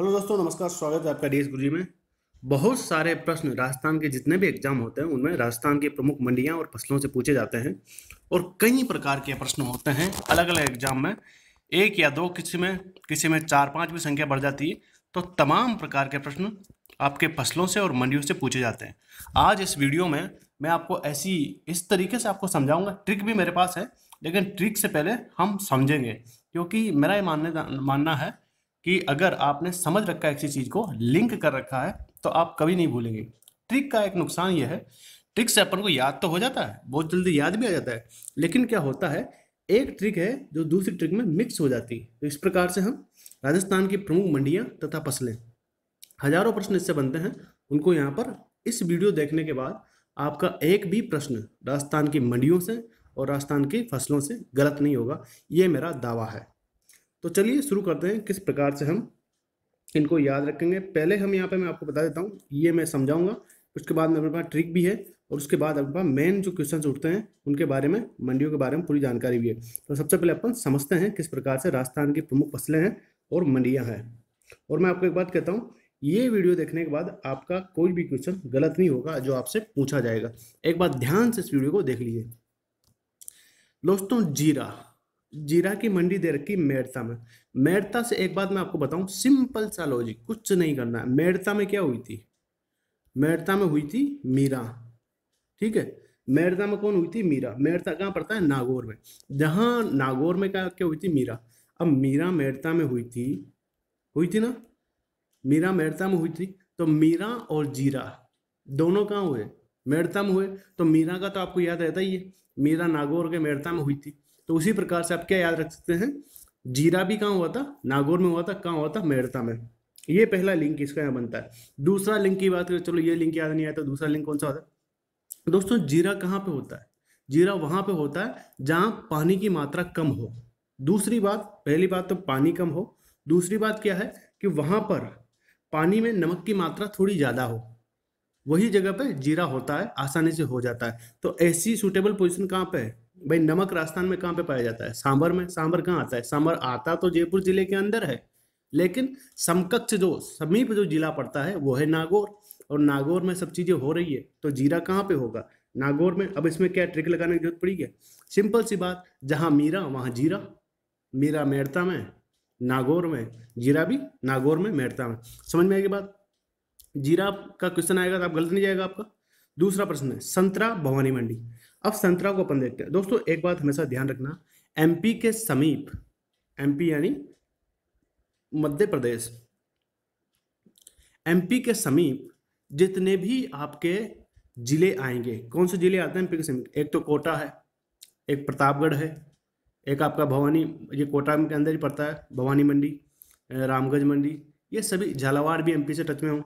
Hello दोस्तों, नमस्कार, स्वागत है आपका डी एस गुरुजी में। बहुत सारे प्रश्न राजस्थान के जितने भी एग्ज़ाम होते हैं, उनमें राजस्थान की प्रमुख मंडियाँ और फ़सलों से पूछे जाते हैं और कई प्रकार के प्रश्न होते हैं अलग अलग एग्ज़ाम में। एक या दो किसी में किसी में चार, पाँच भी संख्या बढ़ जाती है तो तमाम प्रकार के प्रश्न आपके फ़सलों से और मंडियों से पूछे जाते हैं। आज इस वीडियो में मैं आपको ऐसी, इस तरीके से आपको समझाऊँगा। ट्रिक भी मेरे पास है, लेकिन ट्रिक से पहले हम समझेंगे, क्योंकि मेरा ये मानने मानना है कि अगर आपने समझ रखा है किसी चीज़ को, लिंक कर रखा है तो आप कभी नहीं भूलेंगे। ट्रिक का एक नुकसान यह है, ट्रिक से अपन को याद तो हो जाता है, बहुत जल्दी याद भी आ जाता है, लेकिन क्या होता है, एक ट्रिक है जो दूसरी ट्रिक में मिक्स हो जाती है। तो इस प्रकार से हम राजस्थान की प्रमुख मंडियाँ तथा फ़सलें, हज़ारों प्रश्न इससे बनते हैं। उनको यहाँ पर इस वीडियो देखने के बाद आपका एक भी प्रश्न राजस्थान की मंडियों से और राजस्थान की फ़सलों से गलत नहीं होगा, ये मेरा दावा है। तो चलिए शुरू करते हैं, किस प्रकार से हम इनको याद रखेंगे। पहले हम यहाँ पे मैं आपको बता देता हूँ, ये मैं समझाऊँगा, उसके बाद मेरे पास ट्रिक भी है, और उसके बाद अपने पास मेन जो क्वेश्चन उठते हैं, उनके बारे में, मंडियों के बारे में पूरी जानकारी भी है। तो सबसे पहले अपन समझते हैं किस प्रकार से राजस्थान की प्रमुख फ़सलें हैं और मंडियाँ हैं। और मैं आपको एक बात कहता हूँ, ये वीडियो देखने के बाद आपका कोई भी क्वेश्चन गलत नहीं होगा, जो आपसे पूछा जाएगा। एक बार ध्यान से इस वीडियो को देख लीजिए। दोस्तों, जीरा। जीरा की मंडी दे रखी मेड़ता में। मेड़ता से एक बात मैं आपको बताऊँ, सिंपल सा लॉजिक कुछ नहीं करना है। मेड़ता में क्या हुई थी? मेड़ता में हुई थी मीरा। ठीक है? मेड़ता में कौन हुई थी? मीरा। मेड़ता कहाँ पड़ता है? नागौर में। जहाँ नागौर में क्या क्या हुई थी? मीरा। अब मीरा मेड़ता में हुई थी हुई थी ना? मीरा मेड़ता में हुई थी तो मीरा और जीरा दोनों कहाँ हुए? मेड़ता में हुए। तो मीरा का तो आपको याद रहता ही है। मीरा नागौर के मेड़ता में हुई थी। तो उसी प्रकार से आप क्या याद रख सकते हैं? जीरा भी कहाँ हुआ था? नागौर में हुआ था, कहाँ हुआ था? मेड़ता में। ये पहला लिंक इसका यहाँ बनता है। दूसरा लिंक की बात करें, चलो ये लिंक याद नहीं आया तो दूसरा लिंक कौन सा होता है? दोस्तों, जीरा कहाँ पे होता है? जीरा वहाँ पे होता है जहाँ पानी की मात्रा कम हो। दूसरी बात, पहली बात तो पानी कम हो। दूसरी बात क्या है कि वहाँ पर पानी में नमक की मात्रा थोड़ी ज़्यादा हो। वही जगह पे जीरा होता है, आसानी से हो जाता है। तो ऐसी सुटेबल पोजीशन कहाँ पे है? भाई, नमक राजस्थान में कहाँ पे पाया जाता है? सांबर में? सांबर कहाँ आता है? सांबर आता तो जयपुर ज़िले के अंदर है, लेकिन समकक्ष जो, समीप जो जिला पड़ता है, वो है नागौर, और नागौर में सब चीज़ें हो रही है तो जीरा कहाँ पे होगा? नागौर में, अब इसमें क्या ट्रिक लगाने की ज़रूरत पड़ी है सिंपल सी बात, जहाँ मीरा, वहाँ जीरा, मीरा मेड़ता में, नागौर में जीरा भी, नागौर में मेड़ता में। समझ में आएगी बात? जीरा का क्वेश्चन आएगा तो आप गलत नहीं जाएगा आपका। दूसरा प्रश्न है, संतरा, भवानी मंडी। अब संतरा को अपन देखते हैं। दोस्तों, एक बात हमेशा ध्यान रखना एमपी के समीप एमपी यानी मध्य प्रदेश एमपी के समीप जितने भी आपके ज़िले आएँगे, कौन से ज़िले आते हैं एमपी के समीप? एक तो कोटा है, एक प्रतापगढ़ है, एक आपका भवानी, ये कोटा के अंदर ही पड़ता है, भवानी मंडी रामगंज मंडी, ये सभी झालावाड़ भी एमपी से टच में हो।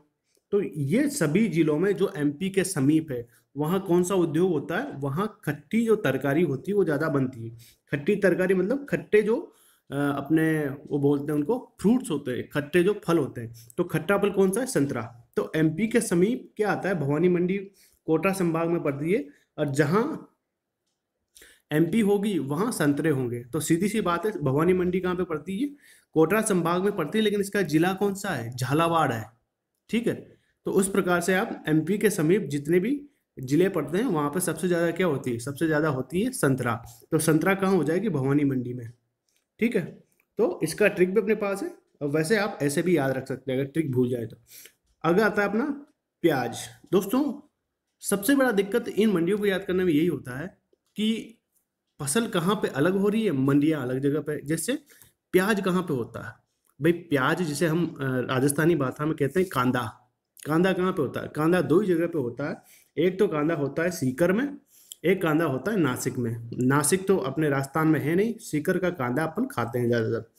तो ये सभी जिलों में जो एमपी के समीप है, वहाँ कौन सा उद्योग होता है? वहाँ खट्टी जो तरकारी होती है, वो ज़्यादा बनती है। खट्टी तरकारी मतलब खट्टे जो अपने वो बोलते हैं उनको फ्रूट्स होते हैं, खट्टे जो फल होते हैं। तो खट्टा फल कौन सा है? संतरा। तो एमपी के समीप क्या आता है? भवानी मंडी, कोटा संभाग में पड़ती है। और जहाँ एमपी होगी, वहाँ संतरे होंगे। तो सीधी सी बात है, भवानी मंडी कहाँ पे पड़ती है? कोटा संभाग में पड़ती है, लेकिन इसका जिला कौन सा है? झालावाड़ है। ठीक है? तो उस प्रकार से आप एमपी के समीप जितने भी ज़िले पड़ते हैं, वहाँ पर सबसे ज़्यादा क्या होती है? सबसे ज़्यादा होती है संतरा। तो संतरा कहाँ हो जाएगी? भवानी मंडी में। ठीक है? तो इसका ट्रिक भी अपने पास है। और वैसे आप ऐसे भी याद रख सकते हैं, अगर ट्रिक भूल जाए तो। अगर आता है अपना प्याज। दोस्तों, सबसे बड़ा दिक्कत इन मंडियों को याद करने में यही होता है कि फ़सल कहाँ पे अलग हो रही है? मंडियाँ अलग जगह पे। जैसे प्याज कहाँ पे होता है? भाई, प्याज जिसे हम राजस्थानी भाषा में कहते हैं कांदा। कांदा कहाँ पे होता है? कांदा दो ही जगह पे होता है। एक तो कांदा होता है सीकर में, एक कांदा होता है नासिक में। नासिक तो अपने राजस्थान में है नहीं, सीकर का कांदा अपन खाते हैं ज़्यादातर।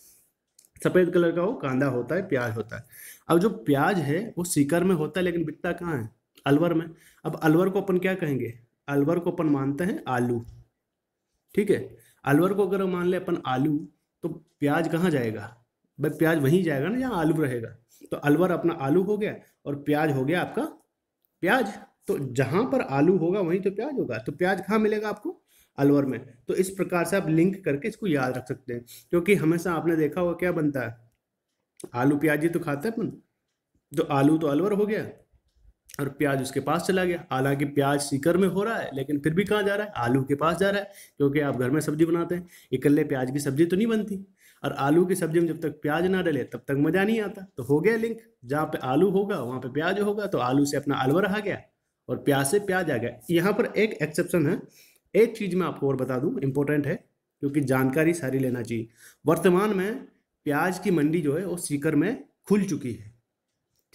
सफ़ेद कलर का वो कांदा होता है, प्याज होता है। अब जो प्याज है, वो सीकर में होता है, लेकिन बिकता कहाँ है? अलवर में। अब अलवर को अपन क्या कहेंगे? अलवर को अपन मानते हैं आलू। ठीक है? अलवर को अगर मान ले अपन आलू तो प्याज कहाँ जाएगा? भाई प्याज वहीं जाएगा ना जहाँ आलू रहेगा। तो अलवर अपना आलू हो गया और प्याज हो गया आपका प्याज। तो जहाँ पर आलू होगा, वहीं तो प्याज होगा। तो प्याज कहाँ मिलेगा आपको? अलवर में। तो इस प्रकार से आप लिंक करके इसको याद रख सकते हैं। क्योंकि हमेशा आपने देखा होगा क्या बनता है? आलू प्याज ही तो खाते हैं अपन। तो आलू तो अलवर हो गया और प्याज उसके पास चला गया। हालाँकि प्याज सीकर में हो रहा है, लेकिन फिर भी कहाँ जा रहा है? आलू के पास जा रहा है, क्योंकि आप घर में सब्ज़ी बनाते हैं। इकल्ले प्याज की सब्ज़ी तो नहीं बनती। और आलू की सब्ज़ी में जब तक प्याज ना डले, तब तक मज़ा नहीं आता। तो हो गया लिंक जहाँ पे आलू होगा, वहाँ पे प्याज होगा तो आलू से अपना अलवर आ गया और प्याज से प्याज आ गया। यहाँ पर एक एक्सेप्शन है। एक चीज़ मैं आपको और बता दूँ इम्पोर्टेंट है, क्योंकि जानकारी सारी लेना चाहिए। वर्तमान में प्याज की मंडी जो है, वो सीकर में खुल चुकी है।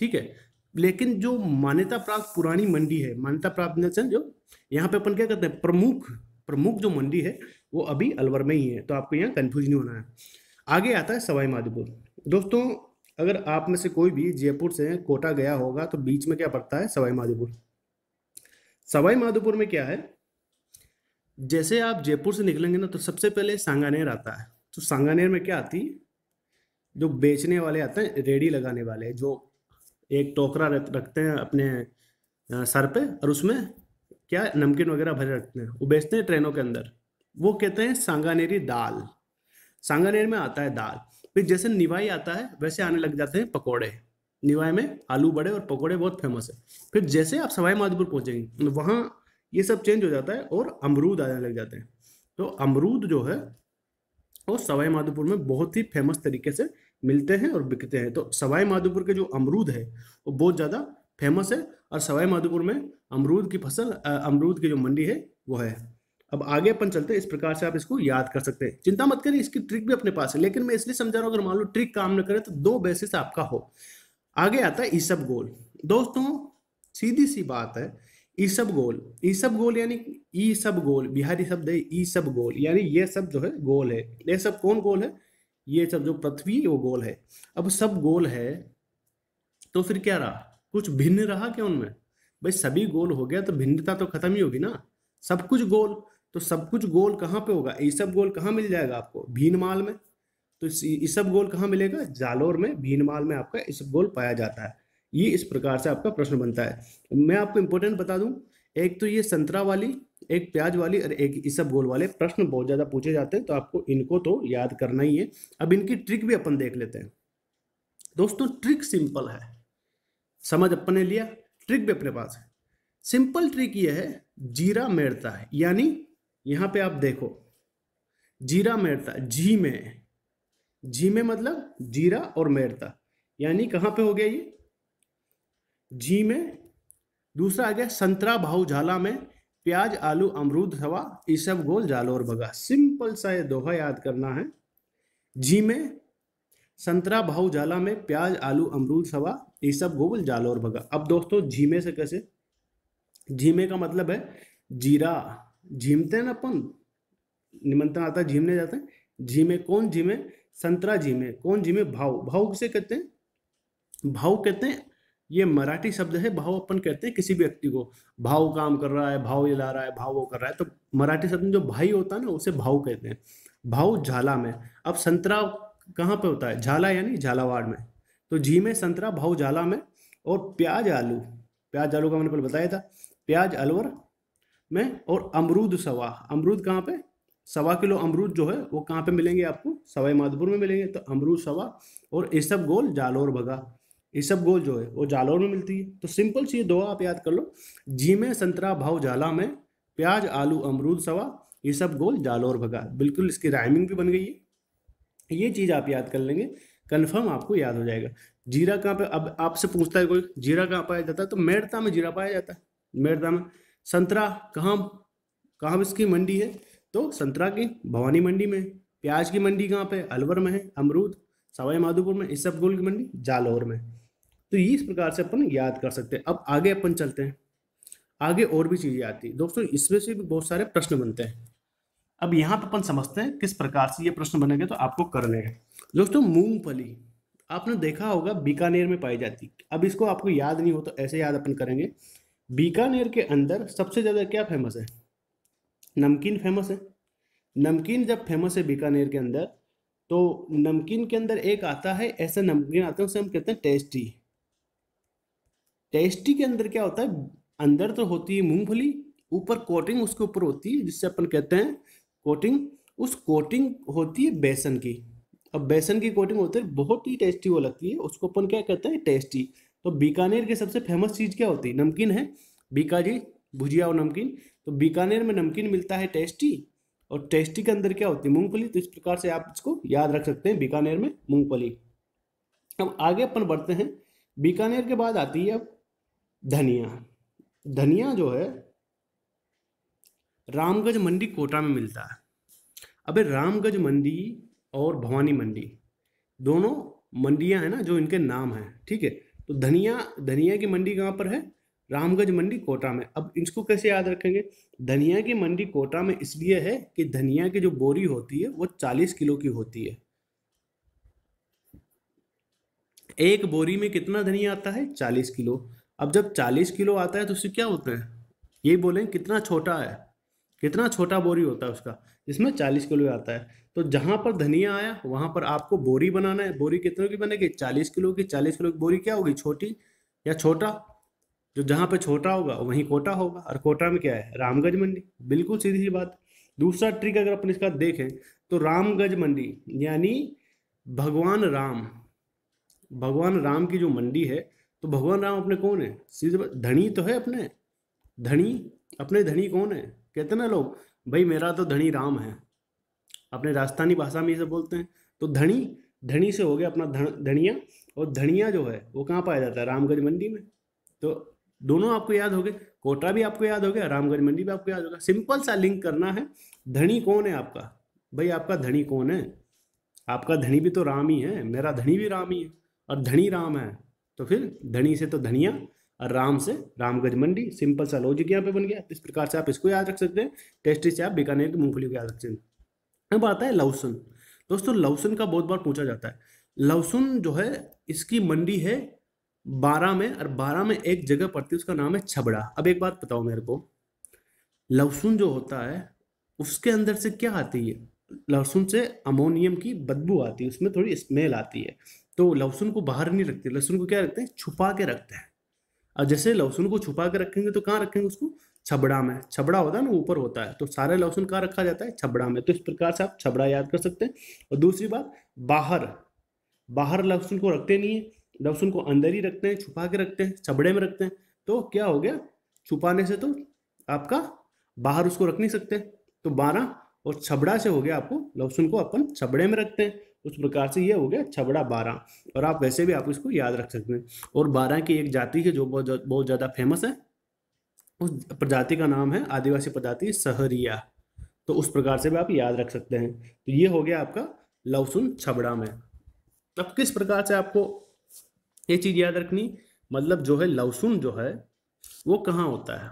ठीक है? लेकिन जो मान्यता प्राप्त पुरानी मंडी है, मान्यता प्राप्त जो यहाँ पे अपन क्या कहते हैं, प्रमुख प्रमुख जो मंडी है, वो अभी अलवर में ही है। तो आपको यहाँ कंफ्यूज नहीं होना है। आगे आता है सवाई माधोपुर। दोस्तों, अगर आप में से कोई भी जयपुर से कोटा गया होगा तो बीच में क्या पड़ता है? सवाई माधोपुर। सवाई माधोपुर में क्या है? जैसे आप जयपुर से निकलेंगे ना तो सबसे पहले सांगानेर आता है। तो सांगानेर में क्या आती? जो बेचने वाले आते हैं, रेडी लगाने वाले, जो एक टोकरा रखते हैं अपने सर पे, और उसमें क्या नमकीन वगैरह भरे रखते हैं, वो बेचते हैं ट्रेनों के अंदर। वो कहते हैं सांगानेरी दाल। सांगानेर में आता है दाल। फिर जैसे निवाई आता है, वैसे आने लग जाते हैं पकौड़े। निवाई में आलू बड़े और पकौड़े बहुत फ़ेमस है। फिर जैसे आप सवाई माधोपुर पहुँचेंगे वहाँ ये सब चेंज हो जाता है और अमरूद आने लग जाते हैं। तो अमरूद जो है, वो सवाई माधोपुर में बहुत ही फ़ेमस तरीके से मिलते हैं और बिकते हैं। तो सवाई माधोपुर के जो अमरूद है, वो बहुत ज़्यादा फ़ेमस है और सवाई माधोपुर में अमरूद की फ़सल अमरूद की जो मंडी है, वो है। अब आगे अपन चलते हैं, इस प्रकार से आप इसको याद कर सकते हैं। चिंता मत करिए, इसकी ट्रिक भी अपने पास है, लेकिन मैं इसलिए समझा रहा हूँ, अगर मान लो ट्रिक काम न करे तो दो बेसिस आपका हो। आगे आता है, ईसब गोल। दोस्तों, सीधी सी बात है, ईसब गोल। ईसब गोल यानी ई सब गोल, बिहारी शब्द है ई सब गोल। यानी ये सब जो है, गोल है। ये सब कौन गोल है? ये सब जो पृथ्वी, वो गोल है। अब सब गोल है तो फिर क्या रहा? कुछ भिन्न रहा क्या उनमें? भाई सभी गोल हो गया तो भिन्नता तो खत्म ही होगी ना। सब कुछ गोल। तो सब कुछ गोल कहाँ पे होगा? ये सब गोल कहाँ मिल जाएगा आपको? भीनमाल में। तो ये सब गोल कहाँ मिलेगा? जालोर में, भीनमाल में आपका इस गोल पाया जाता है। ये इस प्रकार से आपका प्रश्न बनता है। मैं आपको इंपॉर्टेंट बता दूँ, एक तो ये संतरा वाली, एक प्याज वाली और एक इसब गोल वाले प्रश्न बहुत ज़्यादा पूछे जाते हैं तो आपको इनको तो याद करना ही है। अब इनकी ट्रिक भी अपन देख लेते हैं। दोस्तों ट्रिक सिंपल है। समझ अपन ने लिया? ट्रिक भी अपने पास है। सिंपल ट्रिक ये है, जीरा मेड़ता है, यानी यहाँ पे आप देखो, जीरा मेरता, जी में जी में मतलब जीरा और मेरता, यानी कहाँ पे हो गया ये? जी में, दूसरा आ गया संतरा भाऊ झाला में, प्याज, आलू, अमरूद हवा ईसब गोल जालोर बगा। सिंपल सा ये दोहा याद करना है। जी में, संतरा भाऊ झाला में प्याज, आलू, अमरूद हवा ईसब गोल जालोर बगा। अब दोस्तों झीमे से कैसे? झीमे का मतलब है जीरा। झीमते हैं ना अपन? निमंत्रण आता है, झीमने जाते हैं। झीमे कौन झीमे? संतरा झीमे। कौन झीमे? भाव भाव किसे कहते हैं? भाव कहते हैं, ये मराठी शब्द है भाव अपन कहते हैं किसी भी व्यक्ति को। भाव काम कर रहा है भाव जला रहा है भाव वो कर रहा है। तो मराठी शब्द में जो भाई होता है ना, उसे भाव कहते हैं। भाव झाला में। अब संतरा कहाँ पे होता है? झाला यानी झालावाड़ में। तो झी में संतरा भाव झाला में। और प्याज आलू। प्याज आलू का मैंने पहले बताया था। प्याज, अलवर में और अमरूद सवा। अमरूद कहाँ पे? सवा किलो अमरूद जो है, वो कहाँ पे मिलेंगे आपको? सवाई माधोपुर में मिलेंगे। तो अमरूद सवा और ये सब गोल जालोर भगा। ये सब गोल जो है, वो जालौर में मिलती है। तो सिंपल सी दो आप याद कर लो। जी में संतरा भाव जाला में प्याज, आलू, अमरूद सवा, ये सब गोल जालोर भगा। बिल्कुल इसकी राइमिंग भी बन गई है। ये चीज़ आप याद कर लेंगे। कन्फर्म आपको याद हो जाएगा। जीरा कहाँ पे? अब आपसे पूछता है कोई, जीरा कहाँ पाया जाता है? तो मेड़ता में जीरा पाया जाता है। मेड़ता में। संतरा कहाँ कहाँ इसकी मंडी है? तो संतरा की भवानी मंडी में प्याज की मंडी कहाँ पे अलवर में है, अमरूद, सवाई माधोपुर में इस सब गोल की मंडी जालौर में तो ये इस प्रकार से अपन याद कर सकते हैं। अब आगे अपन चलते हैं। आगे और भी चीज़ें आती है। दोस्तों, इसमें से भी बहुत सारे प्रश्न बनते हैं। अब यहाँ पर अपन समझते हैं किस प्रकार से ये प्रश्न बनेंगे तो आपको करने हैं। दोस्तों, मूंगफली, आपने देखा होगा बीकानेर में पाई जाती अब इसको आपको याद नहीं हो तो ऐसे याद अपन करेंगे। बीकानेर के अंदर सबसे ज़्यादा क्या फ़ेमस है? नमकीन फ़ेमस है। नमकीन जब फ़ेमस है बीकानेर के अंदर तो नमकीन के अंदर एक आता है, ऐसा नमकीन आता है, उसे हम कहते हैं टेस्टी टेस्टी के अंदर क्या होता है? अंदर तो होती है मूंगफली, ऊपर कोटिंग उसके ऊपर होती है जिससे अपन कहते हैं कोटिंग उस कोटिंग होती है बेसन की। अब बेसन की कोटिंग होती है, बहुत ही टेस्टी वो लगती है, उसको अपन क्या कहते हैं? टेस्टी तो बीकानेर की सबसे फ़ेमस चीज़ क्या होती है? नमकीन है। बीका जी भुजिया और नमकीन। तो बीकानेर में नमकीन मिलता है टेस्टी। और टेस्टी के अंदर क्या होती है? मूंगफली। तो इस प्रकार से आप इसको याद रख सकते हैं बीकानेर में मूंगफली। अब आगे अपन बढ़ते हैं। बीकानेर के बाद आती है अब धनिया। धनिया जो है, रामगंज मंडी कोटा में मिलता है। अबे रामगंज मंडी और भवानी मंडी, दोनों मंडियाँ हैं ना, जो इनके नाम हैं, ठीक है? तो धनिया धनिया की मंडी कहाँ पर है? रामगंज मंडी कोटा में। अब इसको कैसे याद रखेंगे? धनिया की मंडी कोटा में इसलिए है कि धनिया की जो बोरी होती है, वो चालीस किलो की होती है। एक बोरी में कितना धनिया आता है? चालीस किलो। अब जब चालीस किलो आता है तो उससे क्या होता है? ये बोलें कितना छोटा है। कितना छोटा बोरी होता है उसका, जिसमें चालीस किलो आता है। तो जहाँ पर धनिया आया, वहाँ पर आपको बोरी बनाना है। बोरी कितने की बनेगी? चालीस किलो की। चालीस किलो की बोरी क्या होगी? छोटी या छोटा? जो जहाँ पे छोटा होगा, वहीं कोटा होगा। और कोटा में क्या है? रामगंज मंडी। बिल्कुल सीधी सी बात। दूसरा ट्रिक अगर अपन इसका देखें तो रामगंज मंडी, यानी भगवान राम। भगवान राम की जो मंडी है तो भगवान राम अपने कौन है? सीधे धनी तो है अपने? धनी? अपने धनी कौन है? कहते ना लोग, भाई मेरा तो धनी राम है। अपने राजस्थानी भाषा में सब बोलते हैं। तो धनी धनी से हो गया अपना धनिया, और धनिया जो है, वो कहाँ पाया जाता है? रामगंज मंडी में। तो दोनों आपको याद हो गए कोटा भी आपको याद हो गया रामगंज मंडी भी आपको याद होगा। सिंपल सा लिंक करना है। धनी कौन है आपका? भाई आपका धनी कौन है? आपका धनी भी तो राम ही है, मेरा धनी भी राम ही है, और धनी राम है। तो फिर धनी से तो धनिया राम से, रामगंज मंडी, सिंपल सा लॉजिक यहाँ पे बन गया। इस प्रकार से आप इसको याद रख सकते हैं। टेस्टी से आप बीकानेर की मूंगफली को याद रख सकते हैं। अब आता है लहसुन। दोस्तों, लहसुन का बहुत बार पूछा जाता है। लहसुन जो है, इसकी मंडी है बारह में और बारह में एक जगह पड़ती है, उसका नाम है छबड़ा। अब एक बात बताओ मेरे को। लहसुन जो होता है, उसके अंदर से क्या आती है? लहसुन से अमोनियम की बदबू आती है, उसमें थोड़ी स्मेल आती है। तो लहसुन को बाहर नहीं रखते, लहसुन को क्या रखते हैं? छुपा के रखते हैं। और जैसे लहसुन को छुपा के रखेंगे तो कहाँ रखेंगे उसको? छबड़ा में। छबड़ा होता है ना, ऊपर होता है। तो सारे लहसुन कहाँ रखा जाता है? छबड़ा में। तो इस प्रकार से आप छबड़ा याद कर सकते हैं। और दूसरी बात, बाहर। बाहर लहसुन को रखते नहीं है। लहसुन को अंदर ही रखते हैं, छुपा के रखते हैं, छबड़े में रखते हैं। तो क्या हो गया? छुपाने से तो आपका बाहर उसको रख नहीं सकते। तो बारह और छबड़ा से हो गया आपको। लहसुन को अपन छबड़े में रखते हैं। उस प्रकार से ये हो गया छबड़ा बारह। और आप वैसे भी आप इसको याद रख सकते हैं। और बारह की एक जाति है जो बहुत बहुत ज़्यादा फ़ेमस है। उस प्रजाति का नाम है आदिवासी प्रजाति सहरिया। तो उस प्रकार से भी आप याद रख सकते हैं। तो ये हो गया आपका लहसुन छबड़ा में। अब किस प्रकार से आपको ये चीज़ याद रखनी? मतलब जो है लहसुन जो है, वो कहाँ होता है?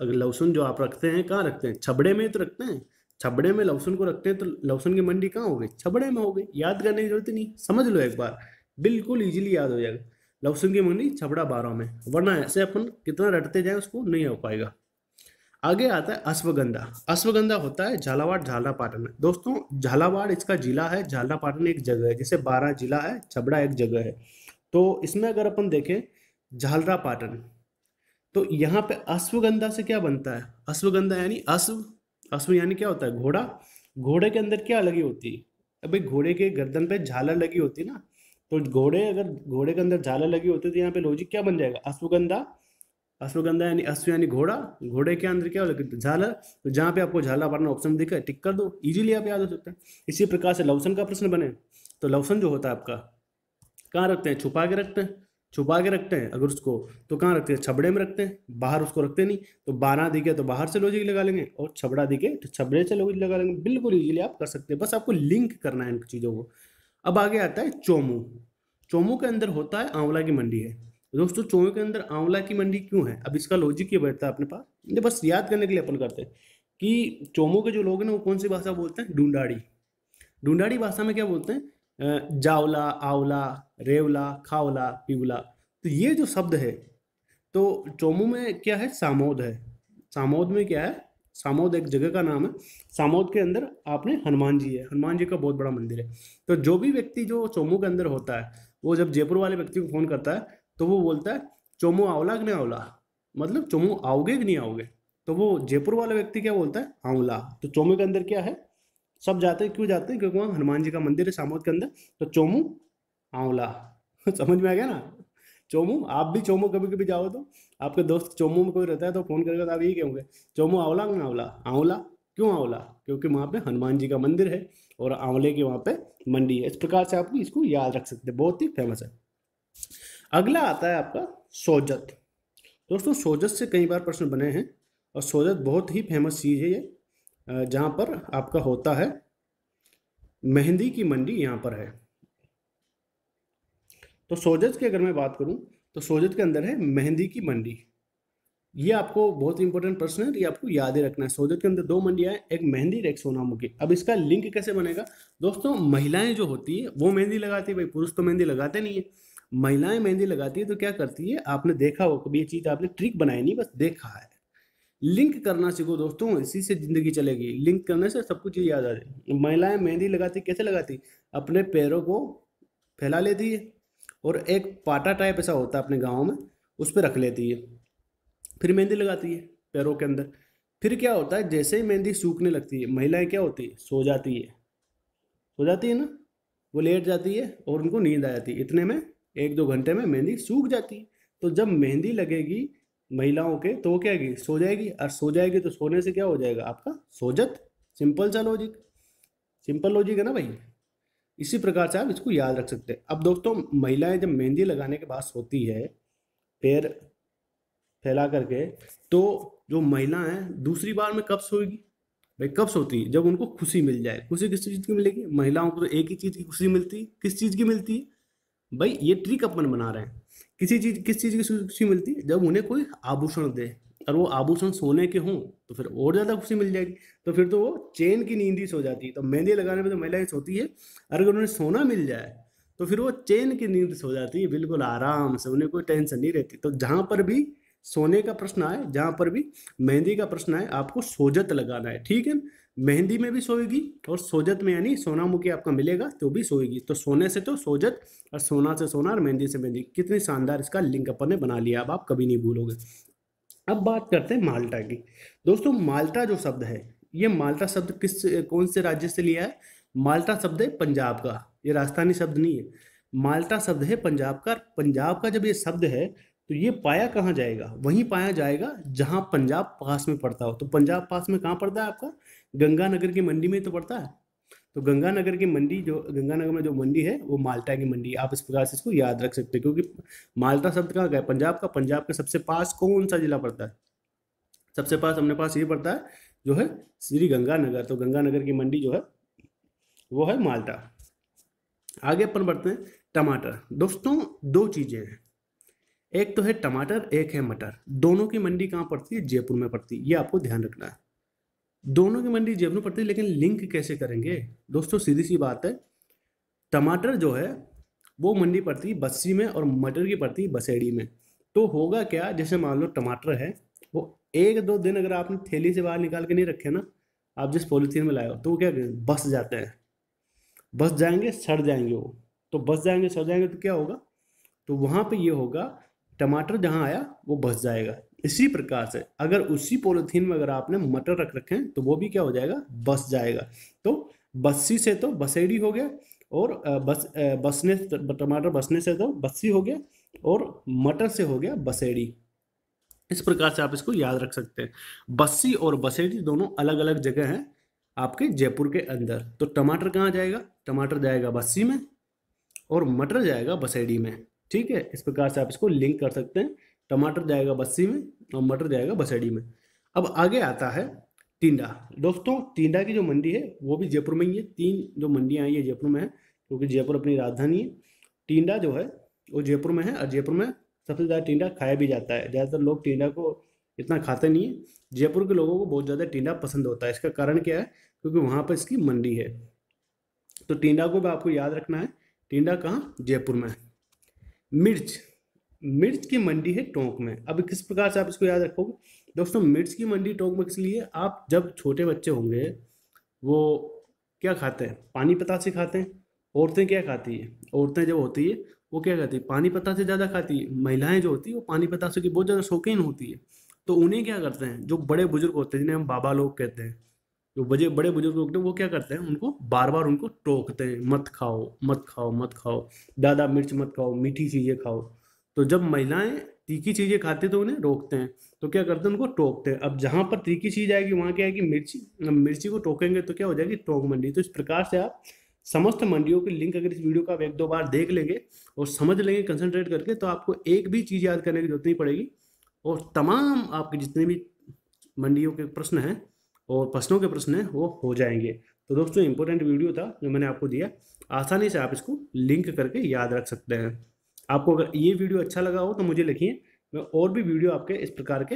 अगर लहसुन जो आप रखते हैं, कहाँ रखते हैं? छबड़े में तो रखते हैं? छबड़े में लहसुन को रखते हैं तो लहसुन की मंडी कहाँ हो गई? छबड़े में हो गई। याद करने की ज़रूरत नहीं। समझ लो एक बार। बिल्कुल ईजिली याद हो जाएगा। लहसुन की मंडी छबड़ा बारह में। वरना ऐसे अपन कितना रटते जाए उसको नहीं हो पाएगा। आगे आता है अश्वगंधा। अश्वगंधा होता है झालावाड़ झालरा पाटन में। दोस्तों, झालावाड़ इसका जिला है। झालरा पाटन एक जगह है, जैसे बारह जिला है, छबड़ा एक जगह है। तो इसमें अगर अपन देखें झालरा पाटन तो यहाँ पे अश्वगंधा से क्या बनता है? अश्वगंधा यानी अश्व अश्व यानी क्या होता है? घोड़ा। घोड़े के अंदर क्या लगी होती? है भाई घोड़े के गर्दन पे झालर लगी होती ना तो घोड़े अगर घोड़े के अंदर झालर लगी होती है तो यहाँ पे लॉजिक क्या बन जाएगा? अश्वगंधा। अश्वगंधा यानी अश्व यानी घोड़ा। घोड़े के अंदर क्या लगी? झालर। तो जहाँ पे आपको झाला भरना ऑप्शन दिखा, टिक कर दो। इजीली आप याद हो सकते हैं। इसी प्रकार से लवसन का प्रश्न बने। तो लवसन जो होता है आपका, कहाँ रखते हैं? छुपा के रखते हैं। छुपा के रखते हैं अगर उसको तो कहाँ रखते हैं? छबड़े में रखते हैं। बाहर उसको रखते नहीं। तो बारह दिखे तो बाहर से लॉजिक लगा लेंगे और छबड़ा दिखे तो छबड़े से लॉजिक लगा लेंगे। बिल्कुल ईजिली आप कर सकते हैं। बस आपको लिंक करना है इन चीज़ों को। अब आगे आता है चोमू। चोमू के अंदर होता है आंवला की मंडी है। दोस्तों, चोमू के अंदर आंवला की मंडी क्यों है? अब इसका लॉजिक ये बैठता है अपने पास। ये बस याद करने के लिए अपन करते हैं कि चोमू के जो लोग हैं वो कौन सी भाषा बोलते हैं? ढूंढाड़ी। ढूंढाड़ी भाषा में क्या बोलते हैं? जावला, आंवला, रेवला, खावला, पीवला। तो ये जो शब्द है तो चोमू में क्या है? सामोद है। सामोद में क्या है? सामोद एक जगह का नाम है। सामोद के अंदर आपने हनुमान जी है। हनुमान जी का बहुत बड़ा मंदिर है। तो जो भी व्यक्ति जो चोमू के अंदर होता है, वो जब जयपुर वाले व्यक्ति को फ़ोन करता है तो वो बोलता है, चोमू आवला कि नहीं आवला? मतलब चोमू आओगे कि नहीं आओगे? तो वो जयपुर वाला व्यक्ति क्या बोलता है? आंवला। तो चोमू के अंदर क्या है? सब जाते हैं, क्यों जाते हैं? क्योंकि वहाँ हनुमान जी का मंदिर है सामोद के अंदर। तो चोमू, आंवला। समझ में आ गया ना? चोमू, आप भी चोमू कभी कभी जाओ तो। आपके दोस्त चोमू में कोई रहता है तो फ़ोन करके तो आप यही कहोगे, चोमू, आंवला आंवला। आंवला? क्यों आंवला? क्योंकि वहाँ पे हनुमान जी का मंदिर है और आंवले की वहाँ पे मंडी है। इस प्रकार से आप इसको याद रख सकते हैं। बहुत ही फ़ेमस है। अगला आता है आपका सोजत। दोस्तों, सोजत से कई बार प्रश्न बने हैं और सोजत बहुत ही फ़ेमस चीज़ है ये। जहाँ पर आपका होता है, मेहंदी की मंडी यहाँ पर है। तो सोजत की अगर मैं बात करूँ तो सोजत के अंदर है मेहंदी की मंडी। ये आपको बहुत इंपॉर्टेंट प्रश्न है, ये आपको याद ही रखना है। सोजत के अंदर दो मंडियाँ हैं, एक मेहंदी एक सोनामुखी। अब इसका लिंक कैसे बनेगा? दोस्तों, महिलाएँ जो होती है, वो मेहंदी लगाती है भाई, पुरुष तो मेहंदी लगाते नहीं है। महिलाएँ मेहंदी लगाती है तो क्या करती है? आपने देखा हो कभी ये चीज़ आपने ट्रिक बनाई नहीं, बस देखा है। लिंक करना सीखो दोस्तों, इसी से ज़िंदगी चलेगी। लिंक करने से सब कुछ याद आ जाए महिलाएँ मेहंदी लगाती, कैसे लगाती? अपने पैरों को फैला लेती है और एक पाटा टाइप ऐसा होता है अपने गाँव में, उस पर रख लेती है। फिर मेहंदी लगाती है पैरों के अंदर। फिर क्या होता है, जैसे ही मेहंदी सूखने लगती है, महिलाएँ क्या होती है? सो जाती है। सो जाती है ना? वो लेट जाती है और उनको नींद आ जाती है। इतने में, एक दो घंटे में मेहंदी सूख जाती है। तो जब मेहंदी लगेगी महिलाओं के तो वो क्या है सो जाएगी। और सो जाएगी तो सोने से क्या हो जाएगा? आपका सोजत सिंपल सा लॉजिक सिंपल लॉजिक है ना भाई? इसी प्रकार से आप इसको याद रख सकते हैं। अब दोस्तों, महिलाएँ जब मेहंदी लगाने के बाद सोती है, पैर फैला करके तो जो महिला है, दूसरी बार में कब सोएगी? भाई कब सोती है? जब उनको खुशी मिल जाए। खुशी किस चीज़ की मिलेगी? महिलाओं को तो एक ही चीज़ की खुशी मिलती है। किस चीज़ की मिलती है? भाई, ये ट्रिक अपन बना रहे हैं। किसी चीज़, किस चीज़ की खुशी मिलती है? जब उन्हें कोई आभूषण दे और वो आभूषण सोने के हों तो फिर और ज़्यादा खुशी मिल जाएगी। तो फिर तो वो चेन की नींद ही सो जाती है। तो मेहंदी लगाने में तो महिलाएँ सोती है और अगर उन्हें सोना मिल जाए तो फिर वो चेन की नींद सो जाती है, बिल्कुल आराम से, उन्हें कोई टेंशन नहीं रहती। तो जहाँ पर भी सोने का प्रश्न आए, जहाँ पर भी मेहंदी का प्रश्न आए, आपको सोजत लगाना है, ठीक है मेहंदी में भी सोएगी और सोजत में, यानी सोना मुखी आपका मिलेगा तो भी सोएगी। तो सोने से तो सोजत और सोना से सोना और मेहंदी से मेहंदी, कितनी शानदार इसका लिंक अपन ने बना लिया, अब आप कभी नहीं भूलोगे। अब बात करते हैं माल्टा की। दोस्तों, माल्टा जो शब्द है, ये माल्टा शब्द किस, कौन से राज्य से लिया है? माल्टा शब्द है पंजाब का, ये राजस्थानी शब्द नहीं है। माल्टा शब्द है पंजाब का पंजाब का जब ये शब्द है तो ये पाया कहाँ जाएगा? वहीं पाया जाएगा जहाँ पंजाब पास में पड़ता हो। तो पंजाब पास में कहाँ पड़ता है आपका? गंगानगर की मंडी में तो पड़ता है। तो गंगानगर की मंडी जो, गंगानगर में जो मंडी है, वो माल्टा की मंडी आप इस प्रकार से इसको याद रख सकते हैं, क्योंकि माल्टा शब्द कहाँ गया पंजाब का। पंजाब के सबसे पास कौन सा जिला पड़ता है? सबसे पास, अपने पास ये पड़ता है, जो है श्री गंगानगर। तो गंगानगर की मंडी जो है, वो है माल्टा। आगे अपन बढ़ते हैं, टमाटर। दोस्तों, दो चीज़ें हैं। एक तो है टमाटर, एक है मटर। दोनों की मंडी कहाँ पड़ती है? जयपुर में पड़ती है। ये आपको ध्यान रखना है। दोनों की मंडी जयपुर में पड़ती है, लेकिन लिंक कैसे करेंगे? दोस्तों, सीधी सी बात है, टमाटर जो है, वो मंडी पड़ती बस्सी में और मटर की पड़ती बसेड़ी में। तो होगा क्या, जैसे मान लो टमाटर है, वो एक दो दिन अगर आपने थैली से बाहर निकाल के नहीं रखे ना, आप जिस पॉलीथीन में लाए हो तो वो क्या बस जाते हैं। बस जाएँगे, सड़ जाएँगे वो। तो बस जाएँगे, सड़ जाएँगे तो क्या होगा? तो वहाँ पे ये होगा, टमाटर जहाँ आया, वो बस जाएगा। इसी प्रकार से, अगर उसी पॉलिथीन में अगर आपने मटर रख रखे हैं तो वो भी क्या हो जाएगा? बस जाएगा। तो बस्सी से तो बसेड़ी हो गया और बस बसने टमाटर बसने से तो बस्सी हो गया और मटर से हो गया बसेड़ी। इस प्रकार से आप इसको याद रख सकते हैं। बस्सी और बसेड़ी दोनों अलग अलग जगह हैं आपके जयपुर के अंदर। तो टमाटर कहाँ जाएगा? टमाटर जाएगा बस्सी में और मटर जाएगा बसेड़ी में। ठीक है? इस प्रकार से आप इसको लिंक कर सकते हैं। टमाटर जाएगा बस्सी में और मटर जाएगा बसेड़ी में। अब आगे आता है टिंडा। दोस्तों, टिंडा की जो मंडी है, वो भी जयपुर में ही है। तीन जो मंडियाँ आई है जयपुर में है, क्योंकि जयपुर अपनी राजधानी है। टिंडा जो है, वो जयपुर में है और जयपुर में सबसे ज़्यादा टिंडा खाया भी जाता है। ज़्यादातर लोग टिंडा को इतना खाते नहीं है। जयपुर के लोगों को बहुत ज़्यादा टिंडा पसंद होता है। इसका कारण क्या है? क्योंकि वहाँ पर इसकी मंडी है। तो टिंडा को भी आपको याद रखना है। टिंडा कहाँ? जयपुर में मिर्च। मिर्च की मंडी है टोंक में। अब किस प्रकार से आप इसको याद रखोगे? दोस्तों, मिर्च की मंडी टोंक में इसलिए आप जब छोटे बच्चे होंगे, वो क्या खाते हैं? पानी पता से खाते हैं। औरतें क्या खाती है? औरतें जब होती है, वो क्या खाती है? पानी पता से ज़्यादा खाती है। महिलाएँ जो होती है, वो पानी पता से की बहुत ज़्यादा शौकीन होती है। तो उन्हें क्या करते हैं? जो बड़े बुज़ुर्ग होते हैं, जिन्हें हम बाबा लोग कहते हैं, जो बजे, बड़े बुज़ुर्ग लोग हैं, वो क्या करते हैं? उनको बार बार उनको टोकते हैं। मत खाओ मत खाओ मत खाओ। ज़्यादा मिर्च मत खाओ, मीठी चीज़ें खाओ। तो जब महिलाएँ तीखी चीज़ें खाती तो उन्हें रोकते हैं तो क्या करते हैं उनको टोकते हैं। अब जहाँ पर तीखी चीज़ आएगी, वहाँ क्या है कि मिर्ची मिर्ची को टोकेंगे तो क्या हो जाएगी? टोक मंडी। तो इस प्रकार से आप समस्त मंडियों के लिंक अगर इस वीडियो का आप एक दो बार देख लेंगे और समझ लेंगे कंसंट्रेट करके तो आपको एक भी चीज़ याद करने की ज़रूरत नहीं पड़ेगी। और तमाम आपके जितने भी मंडियों के प्रश्न हैं और प्रश्नों के प्रश्न हैं, वो हो जाएँगे। तो दोस्तों इंपॉर्टेंट वीडियो था जो मैंने आपको दिया। आसानी से आप इसको लिंक करके याद रख सकते हैं। आपको अगर ये वीडियो अच्छा लगा हो तो मुझे लिखिए। मैं और भी वीडियो आपके इस प्रकार के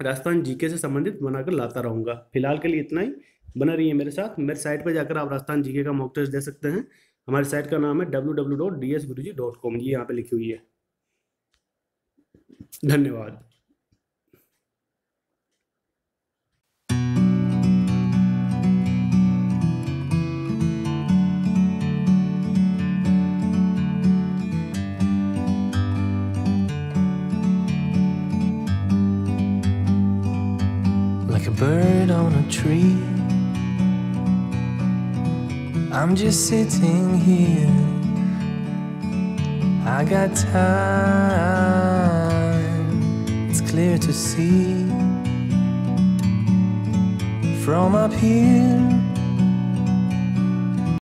राजस्थान जीके से संबंधित बनाकर लाता रहूँगा। फ़िलहाल के लिए इतना ही। बना रही है मेरे साथ। मेरे साइट पर जाकर आप राजस्थान जीके का मॉक टेस्ट दे सकते हैं। हमारी साइट का नाम है W W dot D S Guru ji dot com. ये यहाँ पर लिखी हुई है। धन्यवाद। A bird on a tree. I'm just sitting here. I got time, it's clear to see from up here.